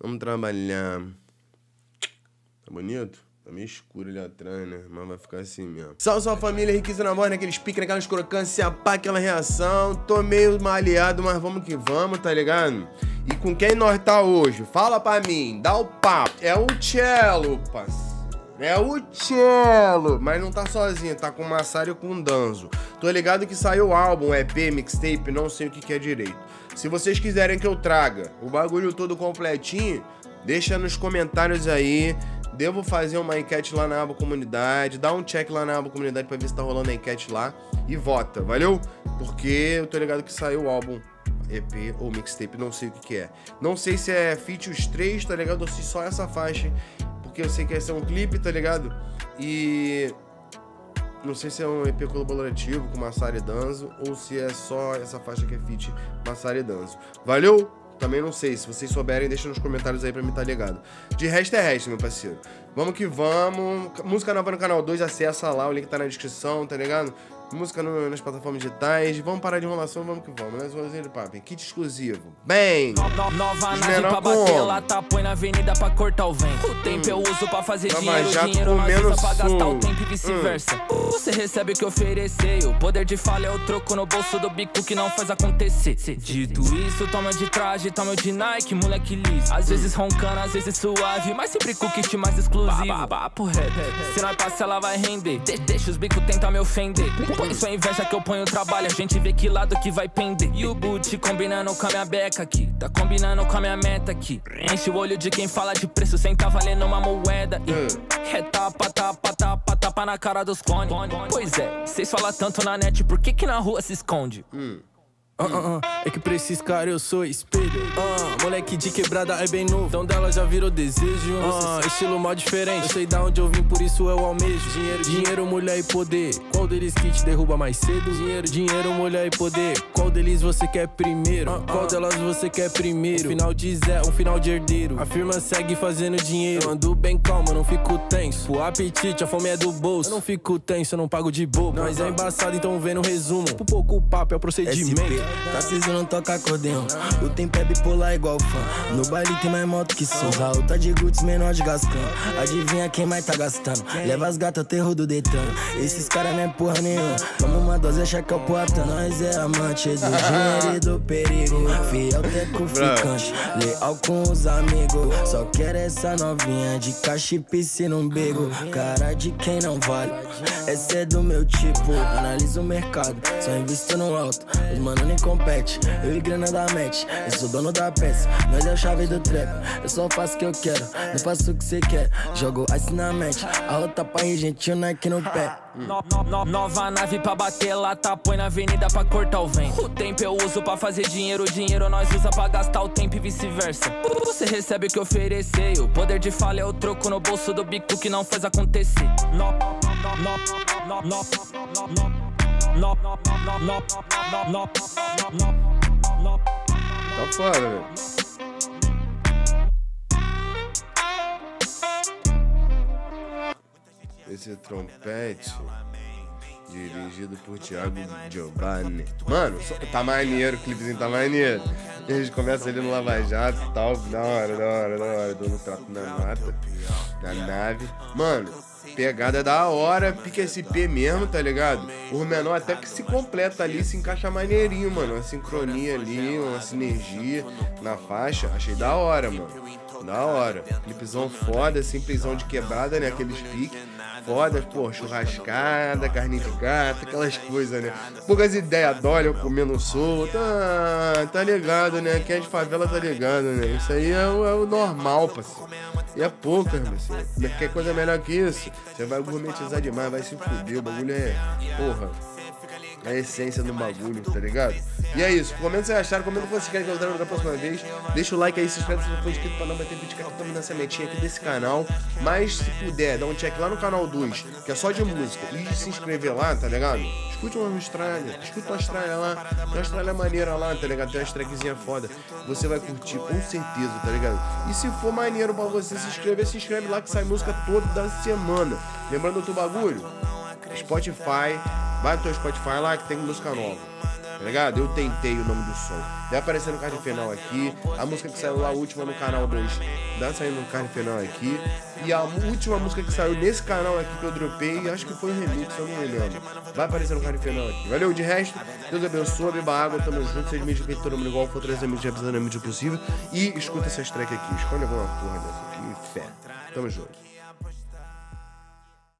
Vamos trabalhar. Tá bonito? Tá meio escuro ali atrás, né? Mas vai ficar assim mesmo. Salve, salve família, riqueza na voz, naqueles piques, naquelas crocâncias, pá, aquela reação. Tô meio maleado, mas vamos que vamos, tá ligado? E com quem nós tá hoje? Fala pra mim, dá o papo. É o Cello, parceiro. É o Cello, mas não tá sozinho, tá com o Massari e com o Danzo. Tô ligado que saiu o álbum, EP, mixtape, não sei o que, que é direito. Se vocês quiserem que eu traga o bagulho todo completinho, deixa nos comentários aí. Devo fazer uma enquete lá na aba comunidade. Dá um check lá na aba comunidade pra ver se tá rolando a enquete lá. E vota, valeu? Porque eu tô ligado que saiu o álbum EP ou mixtape, não sei o que, que é. Não sei se é feat os três, tá ligado? Ou se só essa faixa. Porque eu sei que esse é um clipe, tá ligado? E. Não sei se é um EP colaborativo com Massari Danzo ou se é só essa faixa que é feat Massari Danzo. Valeu? Também não sei. Se vocês souberem, deixa nos comentários aí pra mim tá ligado. De resto é resto, meu parceiro. Vamos que vamos. Música nova no canal 2, acessa lá, o link tá na descrição, tá ligado? Música no, nas plataformas digitais. Vamos parar de enrolação, vamos que vamos. Nós vamos de papo. Kit exclusivo. Bem! No, nova nave pra bater lata, põe na avenida pra cortar o vento. O tempo hum. eu uso pra fazer dinheiro, o dinheiro nós usa pra gastar o tempo e vice-versa. Hum. Você recebe o que oferecer, o poder de fala é o troco no bolso do bico que não faz acontecer. Dito isso, toma de traje, toma de Nike, moleque liso. Às vezes roncando, às vezes suave, mas sempre com o kit mais exclusivo. Papo reto, se nós passa ela vai render. De deixa os bicos tentar me ofender. Põe sua inveja que eu ponho trabalho, a gente vê que lado que vai pender. E o boot combinando com a minha beca aqui, tá combinando com a minha meta aqui. Enche o olho de quem fala de preço sem tá valendo uma moeda. E é tapa, tapa, tapa, tapa na cara dos clones. Pois é, cês falam tanto na net, por que que na rua se esconde? Hum. Uh, uh. É que pra esses caras eu sou espelho. Moleque de quebrada é bem novo. Então dela já virou desejo. Estilo mó diferente. Eu sei da onde eu vim, por isso eu almejo. Dinheiro, dinheiro, mulher e poder. Qual deles que te derruba mais cedo? Dinheiro, dinheiro, mulher e poder. Qual deles você quer primeiro? Uh, Qual delas você quer primeiro? Um final de Zé, um final de herdeiro. A firma segue fazendo dinheiro. Eu ando bem calmo, não fico tenso. O apetite, a fome é do bolso. Eu não fico tenso, eu não pago de bobo. Nós é embaçado, então vendo o resumo. Por pouco papo é o procedimento. SP. Tarcísio não toca acordeão. O tempo é bipolar igual fã. No baile tem mais moto que som. Raul tá de Guts, menor de Gascão. Adivinha quem mais tá gastando? Leva as gatas, terror do Detano. Esses caras não é porra nenhuma. Toma uma dose, acha que é o poeta. Nós é amante do dinheiro e do perigo. Fiel teco ficante, leal com os amigos. Só quero essa novinha de caixa e piscina um bego. Cara de quem não vale. Esse é do meu tipo. Analisa o mercado, só invisto no alto. Os mano nem compete. Eu e grana da match, eu sou dono da peça. Nós é a chave do trap, eu só faço o que eu quero. Não faço o que você quer. Jogo ice na match, a outra pra gentil aqui no pé. No, no, nova nave pra bater lata, põe na avenida pra cortar o vento. O tempo eu uso pra fazer dinheiro, o dinheiro nós usa pra gastar o tempo e vice-versa. Você recebe o que oferecer, o poder de fala é o troco no bolso do bico que não faz acontecer. Tá. Esse trompete dirigido por Thiago Giovanni. Mano, tá maneiro, o clipezinho tá maneiro. A gente começa ali no Lava Jato e tal. Da hora, da hora, da hora. Dando trato na mata, na nave. Mano, Pegada da hora, pique SP mesmo, tá ligado? O menor até que se completa ali, se encaixa maneirinho, mano. Uma sincronia ali, uma sinergia na faixa. Achei da hora, mano. Da hora. Clipezão foda, simplesão de quebrada, né? Aqueles piques. Foda, pô, churrascada, carne de gato, aquelas coisas, né? Poucas ideias, dólar comendo solto. Ah, tá ligado, né? Quem é de favela tá ligado, né? Isso aí é o, é o normal, parceiro. E é pouco, irmão. Quer coisa melhor que isso? Você vai gourmetizar demais, vai se fuder. O bagulho é. Porra a essência do bagulho, tá ligado? E é isso. Comenta se vocês acharam, comenta o que vocês querem que eu traga da próxima vez. Deixa o like aí, se inscreve se não for inscrito pra não bater vídeo que estamos nessa metinha aqui desse canal. Mas se puder, dá um check lá no canal 2, que é só de música, e se inscrever lá, tá ligado? Escute uma Austrália, escuta uma Austrália lá. Tem uma Austrália maneira lá, tá ligado? Tem umas trackzinhas foda. Você vai curtir, com certeza, tá ligado? E se for maneiro pra você se inscrever, se inscreve lá que sai música toda semana. Lembrando do bagulho? Spotify, Vai no teu Spotify lá que tem música nova. Tá ligado? Eu tentei o nome do som. Vai aparecer no card final aqui. A música que saiu lá, a última no canal 2, dá saindo no card final aqui. E a última música que saiu nesse canal aqui que eu dropei, acho que foi o remix, eu não me lembro. Vai aparecer no card final aqui. Valeu, de resto, Deus abençoe, beba água, tamo junto, seja mídia que todo mundo igual, for trazer mídia avisando a mídia possível. E escuta essas tracks aqui, escolhe alguma porra dessa aqui, fé. Tamo junto.